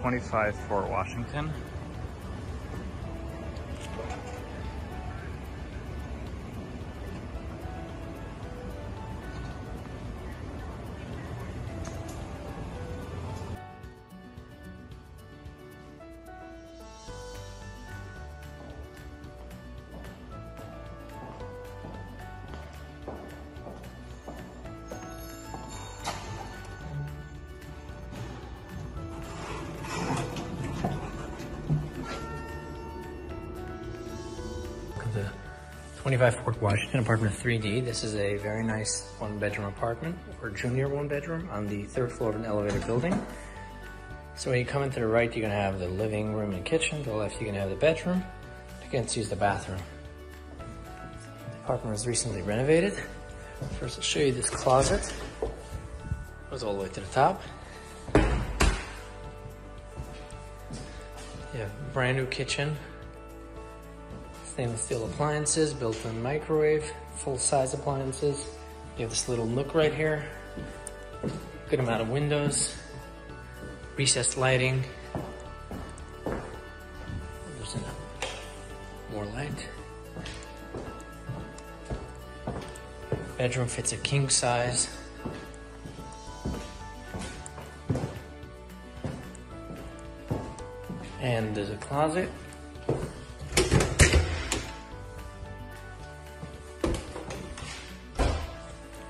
25 Fort Washington. To 25 Fort Washington, apartment 3D. This is a very nice one bedroom apartment or junior one bedroom on the third floor of an elevator building. So when you come into the right, you're gonna have the living room and kitchen. To the left, you're gonna have the bedroom. Against is the bathroom. The apartment was recently renovated. First, I'll show you this closet. Goes all the way to the top. You have brand new kitchen, stainless steel appliances, built-in microwave, full-size appliances. You have this little nook right here. Good amount of windows, recessed lighting. There's enough. More light. Bedroom fits a king size. And there's a closet.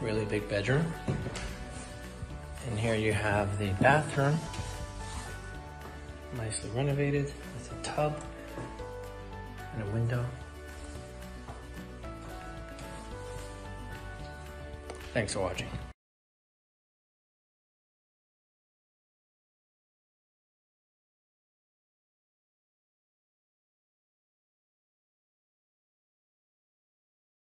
Really big bedroom. And here you have the bathroom. Nicely renovated with a tub and a window. Thanks for watching.